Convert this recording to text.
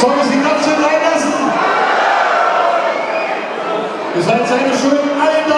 Sollen wir Sie ganz schön reinlassen? Ihr seid seine schön alle